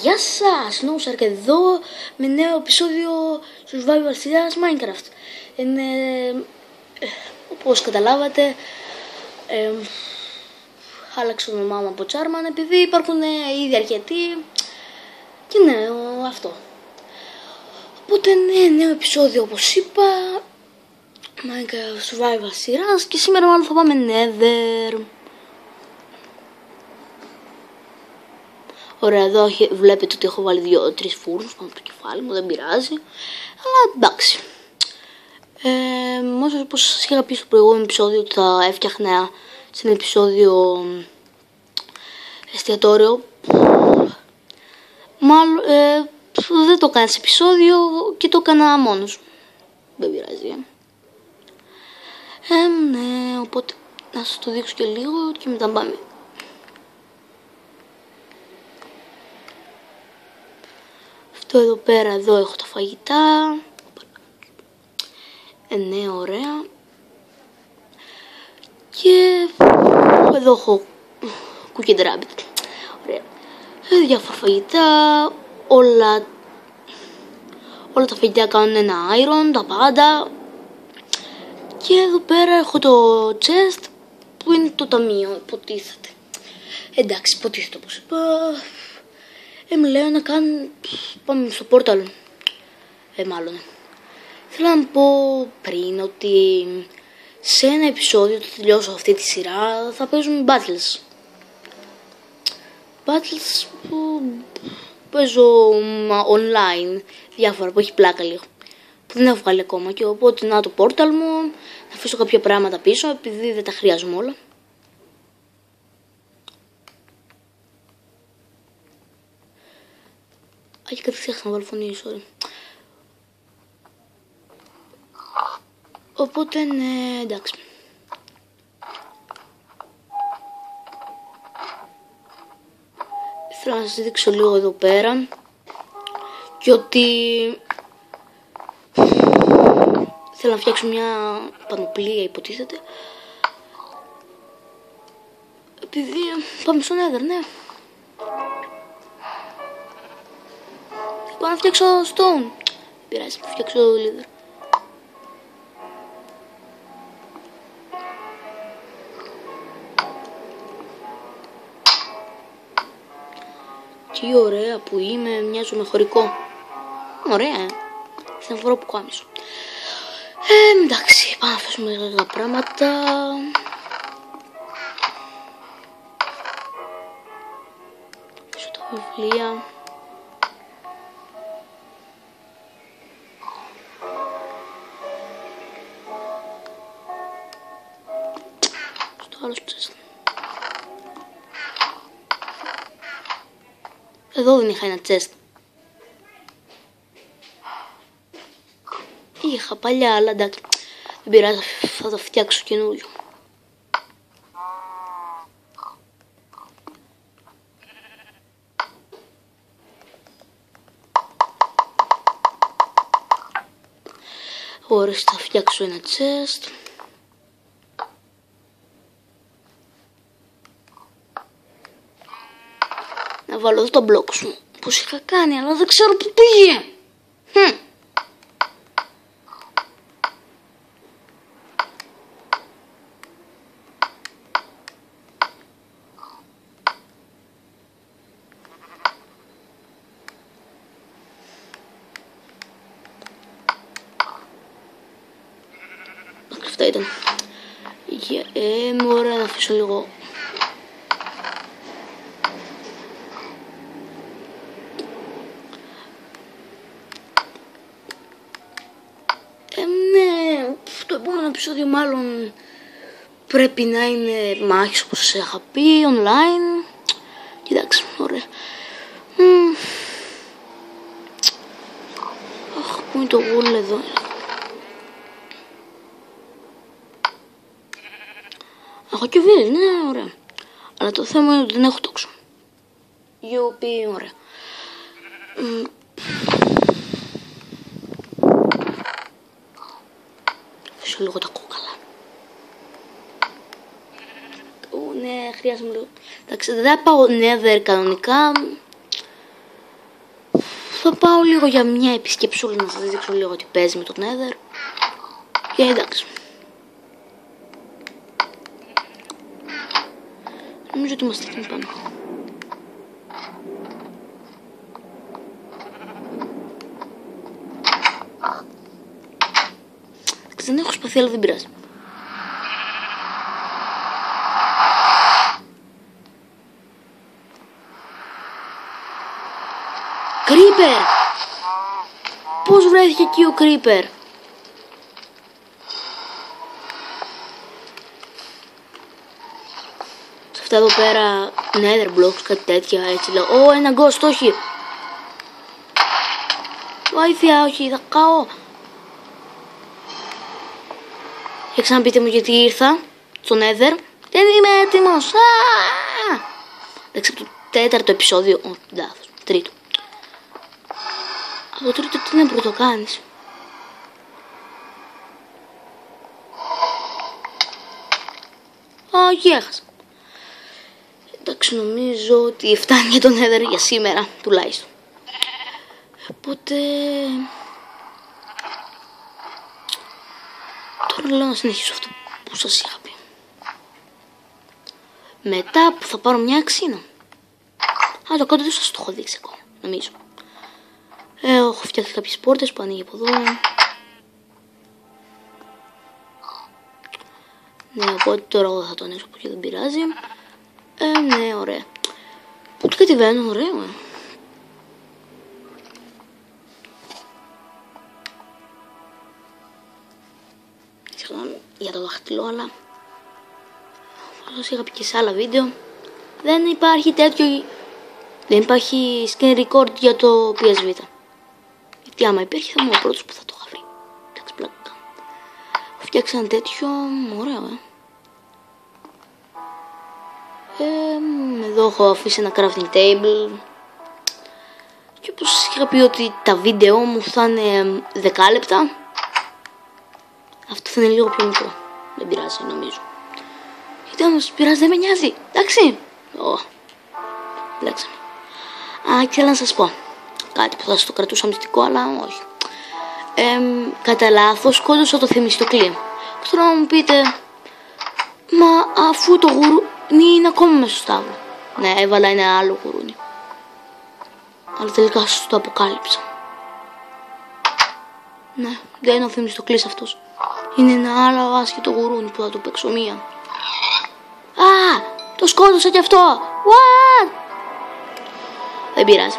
Γεια σας, Νόουσαρκ εδώ με νέο επεισόδιο Survival σειράς Minecraft. Είναι, ε, όπως καταλάβατε, ε, άλλαξε το όνομά μου από Charman επειδή υπάρχουν ε, ήδη αρκετοί και ναι, ο- αυτό. Οπότε ναι, νέο επεισόδιο όπως είπα, Minecraft Survival σειράς και σήμερα μάλλον θα πάμε Nether. Ωραία, εδώ έχει- βλέπετε ότι έχω βάλει δύο-τρει φούρνους πάνω από το κεφάλι μου, δεν πειράζει. Αλλά εντάξει. Ε, όσο όπως σας είχα πει στο προηγούμενο επεισόδιο ότι θα έφτιαχνα σε ένα επεισόδιο εστιατόριο. Μάλλον ε, δεν το έκανα σε επεισόδιο και το έκανα μόνος. μου. Δεν πειράζει. Ε. Ε, ναι, οπότε να σας το δείξω και λίγο και μετά πάμε. Αυτό εδώ πέρα, εδώ έχω τα φαγητά. Ε, ναι, ωραία. Και εδώ έχω cookie and rabbit. Ωραία. Ε, διάφορα φαγητά, όλα, όλα τα φαγητά κάνουν ένα iron, τα πάντα. Και εδώ πέρα έχω το chest που είναι το ταμείο, υποτίθεται. Εντάξει, υποτίθεται όπως είπα. Ε, μου λέω να κάνω... Πάμε στο πόρταλ. Ε, μάλλον. ναι. Θέλω να πω πριν ότι σε ένα επεισόδιο, το τελειώσω αυτή τη σειρά, θα παίζουν battles. Battles που παίζω μα, online, διάφορα που έχει πλάκα λίγο. Που δεν έχω βγάλει ακόμα και οπότε να το πόρταλ μου, να αφήσω κάποια πράγματα πίσω επειδή δεν τα χρειάζομαι όλα. Α, και κάτι ξέχασα να βάλω φωνή, sorry. Οπότε, ναι, εντάξει. Θέλω να σας δείξω λίγο εδώ πέρα και ότι θέλω να φτιάξω μια πανοπλία υποτίθεται επειδή πάμε στον έδρα, ναι. Πάω να φτιάξω stone. Δεν πειράζει, θα φτιάξω leather. Τι ωραία που είμαι, μοιάζω με χωρικό. Ωραία, ε. Θα φορώ που κάμισο. Ε, εντάξει, πάμε να αφήσουμε λίγα πράγματα. Αφήσω τα βιβλία. Εδώ δεν είχα ένα chest. Είχα παλιά, αλλά εντάξει. Δεν πειράζει, θα το φτιάξω καινούριο. Ωραία, θα φτιάξω ένα chest. Να βάλω εδώ τα μπλοκ σου. Πώς είχα κάνει, αλλά δεν ξέρω που πήγε. Χμ. Αυτά ήταν. Για, ε, μωρέ, να αφήσω λίγο Ε, ναι, το επόμενο επεισόδιο μάλλον πρέπει να είναι μάχης όπως σας είχα πει, online. Κοιτάξτε, ωραία. Μμμ. Αχ, πού είναι το wool εδώ. Έχω και βίλ, ναι, ωραία. Αλλά το θέμα είναι ότι δεν έχω τόξο. Γιουπί, ωραία. Μμ, αφήσω λίγο τα κόκαλα. Ω, ναι, χρειάζομαι λίγο. Εντάξει, δεν θα πάω nether κανονικά. θα πάω λίγο για μια επισκεψούλα να σας δείξω λίγο τι παίζει με το Nether. Και εντάξει. Νομίζω ότι είμαστε έτοιμοι πάνω. Δεν έχω σπαθεί, αλλά δεν πειράζει. Κρύπερ! Πώς βρέθηκε εκεί ο Κρύπερ; Σε αυτά εδώ πέρα nether blocks, κάτι τέτοια, έτσι λέω. Ω, ένα ghost, όχι. Βοήθεια, όχι, θα κάω. Για ξαναπείτε μου γιατί ήρθα στο nether. Δεν είμαι έτοιμος. Εντάξει, από το τέταρτο επεισόδιο. Όχι, λάθος. Τρίτο. Από το τρίτο τι να πρωτοκάνεις. Α, όχι, έχασα. Εντάξει, νομίζω ότι φτάνει για τον Nether για σήμερα, τουλάχιστον. Οπότε... Τώρα λέω να συνεχίσω αυτό που σας είχα πει. Μετά που θα πάρω μια αξίνα. Α, το κάτω δεν σας το έχω δείξει ακόμα, νομίζω. Ε, έχω φτιάξει κάποιες πόρτες που ανοίγει από εδώ. Ναι, οπότε τώρα εγώ θα το ανοίξω από εκεί δεν πειράζει. Ε, ναι, ωραία. Πού το κατεβαίνω, ωραίο, ε. Για το δαχτυλό, αλλά όπως είχα πει και σε άλλα βίντεο, δεν υπάρχει τέτοιο, δεν υπάρχει screen record για το PSV. Γιατί άμα υπήρχε θα ήμουν ο πρώτος που θα το είχα βρει. Εντάξει, πλάκα. Φτιάξα ένα τέτοιο, ωραίο, ε. Ε, εδώ έχω αφήσει ένα crafting table και όπως είχα πει ότι τα βίντεο μου θα είναι 10 λεπτά αυτό θα είναι λίγο πιο μικρό. Δεν πειράζει νομίζω. Γιατί όμως πειράζει δεν με νοιάζει. Εντάξει. Ω, μπλέξαμε Α, ήθελα να σας πω. Κάτι που θα σας το κρατούσα μυστικό αλλά όχι. Ε, κατά λάθος σκότωσα το θεμιστοκλή. Θέλω να μου πείτε μα αφού το γουρού είναι ακόμα μέσα στο στάβλο. Ναι, έβαλα ένα άλλο γουρούνι. Αλλά τελικά σου το αποκάλυψα. Ναι, δεν είναι ο Θήμης το κλείσει αυτός. Είναι ένα άλλο άσχετο γουρούνι που θα του παίξω μία. Α, το σκότωσα κι αυτό. What? Δεν πειράζει.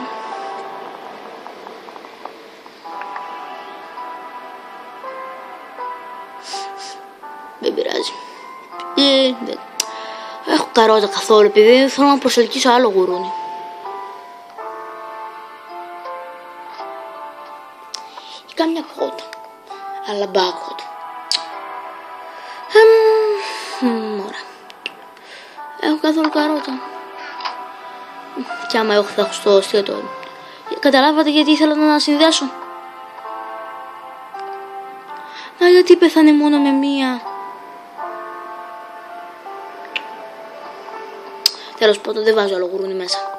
Δεν πειράζει. Ε, δεν έχω καρότα καθόλου επειδή θέλω να προσελκύσω άλλο γουρούνι. Ή κάμια κότα. Αλλά μπάκοτα. Καθόλου καρότα. Κι άμα έχω θα έχω στο εστιατόριο. Καταλάβατε γιατί ήθελα να συνδέσω. Μα γιατί πέθανε μόνο με μία Τέλος πάντων δεν βάζω άλλο γουρούνι μέσα.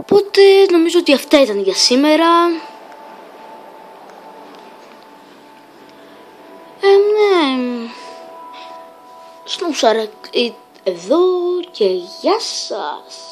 Οπότε νομίζω ότι αυτά ήταν για σήμερα. Σνούσαρακ εδώ και γεια σας.